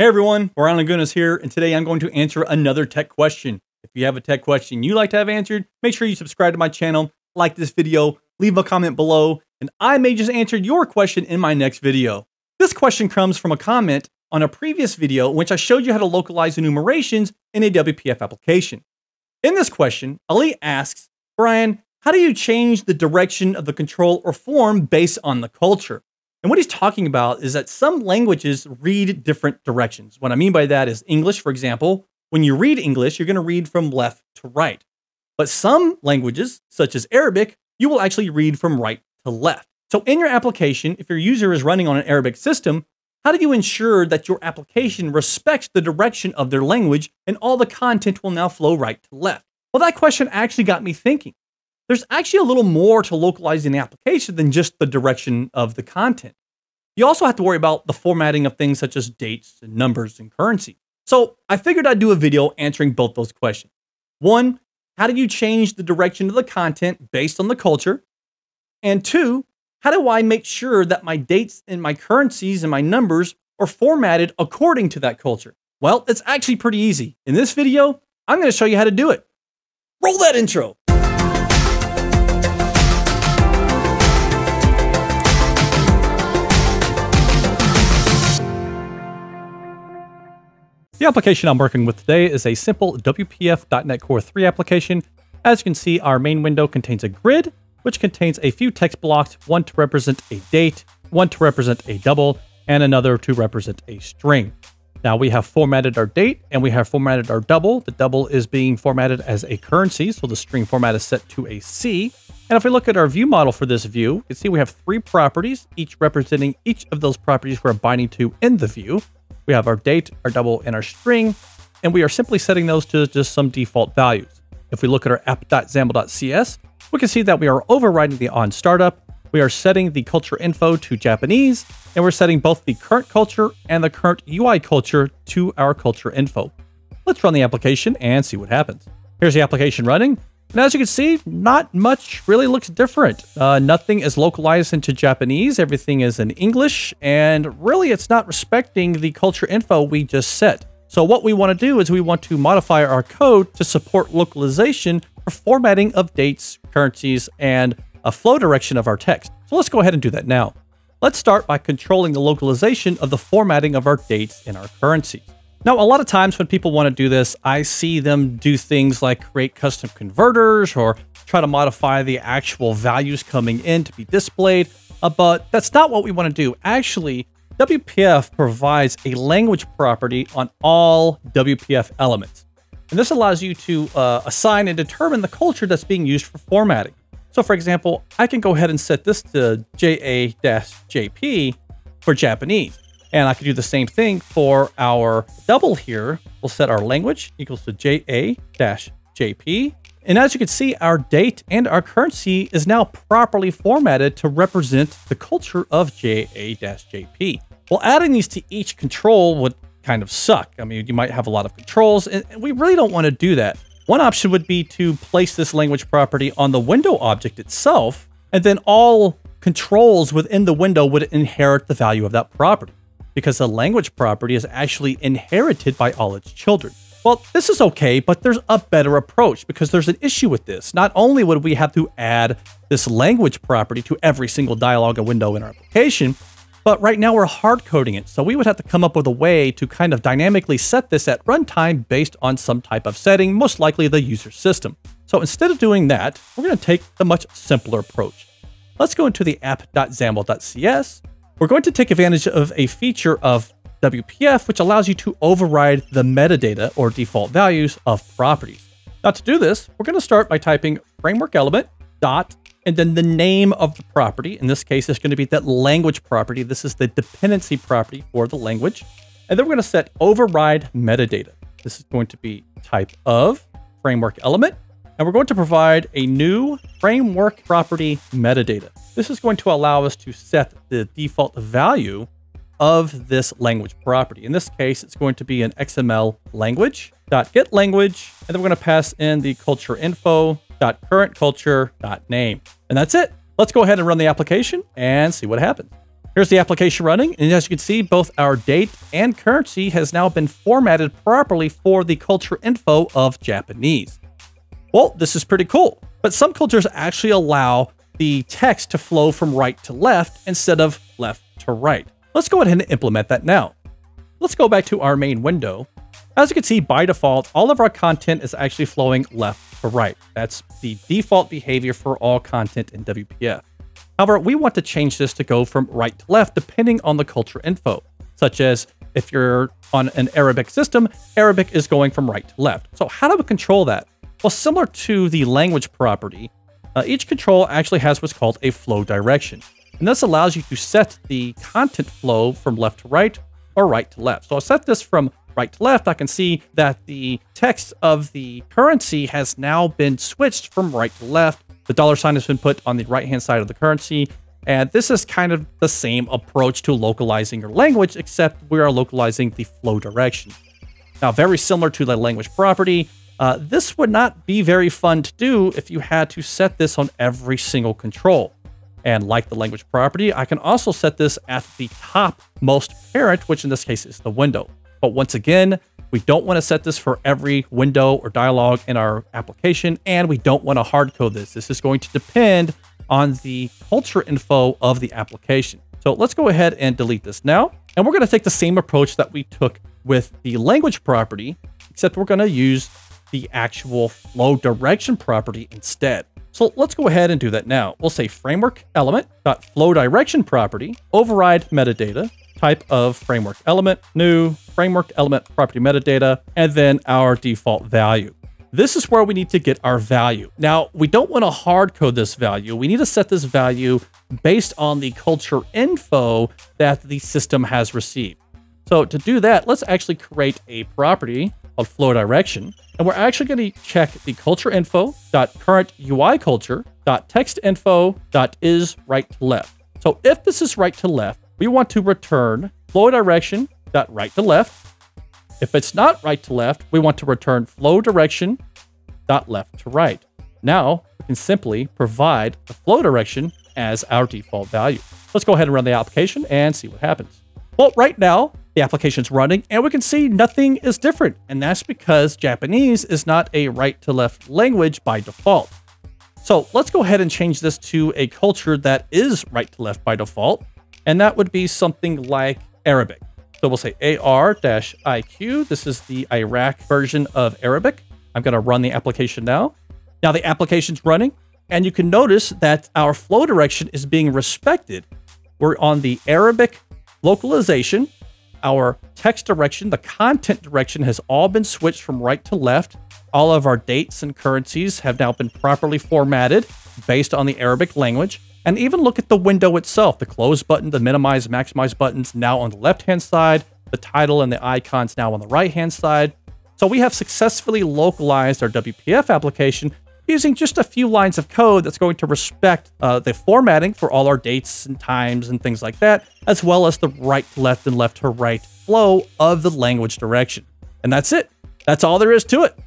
Hey everyone, Brian Lagunas here, and today I'm going to answer another tech question. If you have a tech question you'd like to have answered, make sure you subscribe to my channel, like this video, leave a comment below, and I may just answer your question in my next video. This question comes from a comment on a previous video in which I showed you how to localize enumerations in a WPF application. In this question, Ali asks, Brian, how do you change the direction of the control or form based on the culture? And what he's talking about is that some languages read different directions. What I mean by that is English, for example, when you read English, you're going to read from left to right. But some languages, such as Arabic, you will actually read from right to left. So in your application, if your user is running on an Arabic system, how do you ensure that your application respects the direction of their language and all the content will now flow right to left? Well, that question actually got me thinking there's actually a little more to localizing the application than just the direction of the content. You also have to worry about the formatting of things such as dates and numbers and currency. So I figured I'd do a video answering both those questions. One, how do you change the direction of the content based on the culture? And two, how do I make sure that my dates and my currencies and my numbers are formatted according to that culture? Well, it's actually pretty easy. In this video, I'm going to show you how to do it. Roll that intro. The application I'm working with today is a simple WPF.NET Core 3 application. As you can see, our main window contains a grid, which contains a few text blocks, one to represent a date, one to represent a double, and another to represent a string. Now we have formatted our date and we have formatted our double. The double is being formatted as a currency, so the string format is set to a C. And if we look at our view model for this view, you can see we have three properties, each representing each of those properties we're binding to in the view. We have our date, our double, and our string, and we are simply setting those to just some default values. If we look at our app.xaml.cs, we can see that we are overriding the on startup, we are setting the culture info to Japanese, and we're setting both the current culture and the current UI culture to our culture info. Let's run the application and see what happens. Here's the application running. And as you can see, not much really looks different. Uh, nothing is localized into Japanese. Everything is in English. And really, it's not respecting the culture info we just set. So what we want to do is we want to modify our code to support localization for formatting of dates, currencies, and a flow direction of our text. So let's go ahead and do that now. Let's start by controlling the localization of the formatting of our dates and our currencies. Now, a lot of times when people want to do this, I see them do things like create custom converters or try to modify the actual values coming in to be displayed. Uh, but that's not what we want to do. Actually, WPF provides a language property on all WPF elements. And this allows you to uh, assign and determine the culture that's being used for formatting. So for example, I can go ahead and set this to JA-JP for Japanese. And I could do the same thing for our double here. We'll set our language equals to JA-JP. And as you can see, our date and our currency is now properly formatted to represent the culture of JA-JP. Well, adding these to each control would kind of suck. I mean, you might have a lot of controls, and we really don't want to do that. One option would be to place this language property on the window object itself, and then all controls within the window would inherit the value of that property because the language property is actually inherited by all its children. Well, this is okay, but there's a better approach because there's an issue with this. Not only would we have to add this language property to every single dialog window in our application, but right now we're hard coding it. So we would have to come up with a way to kind of dynamically set this at runtime based on some type of setting, most likely the user system. So instead of doing that, we're going to take the much simpler approach. Let's go into the app.xaml.cs we're going to take advantage of a feature of WPF, which allows you to override the metadata or default values of properties. Now to do this, we're going to start by typing framework element dot and then the name of the property. In this case, it's going to be that language property. This is the dependency property for the language. And then we're going to set override metadata. This is going to be type of framework element. And we're going to provide a new framework property metadata. This is going to allow us to set the default value of this language property. In this case, it's going to be an XML language dot get language, and then we're going to pass in the culture info dot current culture dot name, and that's it. Let's go ahead and run the application and see what happens. Here's the application running, and as you can see, both our date and currency has now been formatted properly for the culture info of Japanese. Well, this is pretty cool, but some cultures actually allow the text to flow from right to left instead of left to right. Let's go ahead and implement that now. Let's go back to our main window. As you can see, by default, all of our content is actually flowing left to right. That's the default behavior for all content in WPF. However, we want to change this to go from right to left depending on the culture info, such as if you're on an Arabic system, Arabic is going from right to left. So how do we control that? Well, similar to the language property, uh, each control actually has what's called a flow direction. And this allows you to set the content flow from left to right or right to left. So I'll set this from right to left. I can see that the text of the currency has now been switched from right to left the dollar sign has been put on the right-hand side of the currency. And this is kind of the same approach to localizing your language, except we are localizing the flow direction. Now, very similar to the language property, uh, this would not be very fun to do if you had to set this on every single control. And like the language property, I can also set this at the top most parent, which in this case is the window. But once again, we don't want to set this for every window or dialog in our application, and we don't want to hard code this. This is going to depend on the culture info of the application. So let's go ahead and delete this now. And we're going to take the same approach that we took with the language property, except we're going to use the actual flow direction property instead. So let's go ahead and do that now. We'll say framework element dot flow direction property override metadata type of framework element, new framework element property metadata, and then our default value. This is where we need to get our value. Now, we don't want to hard code this value. We need to set this value based on the culture info that the system has received. So to do that, let's actually create a property called flow direction. And we're actually going to check the culture info dot current UI culture dot text info dot is right to left. So if this is right to left, we want to return flow direction dot right to left. If it's not right to left, we want to return flow direction dot left to right. Now we can simply provide the flow direction as our default value. Let's go ahead and run the application and see what happens. Well, right now the application's running and we can see nothing is different. And that's because Japanese is not a right to left language by default. So let's go ahead and change this to a culture that is right to left by default and that would be something like Arabic. So we'll say AR-IQ. This is the Iraq version of Arabic. I'm going to run the application now. Now the application's running, and you can notice that our flow direction is being respected. We're on the Arabic localization. Our text direction, the content direction has all been switched from right to left. All of our dates and currencies have now been properly formatted based on the Arabic language. And even look at the window itself. The close button, the minimize, maximize buttons now on the left-hand side, the title and the icons now on the right-hand side. So we have successfully localized our WPF application using just a few lines of code that's going to respect uh, the formatting for all our dates and times and things like that, as well as the right to left and left to right flow of the language direction. And that's it. That's all there is to it.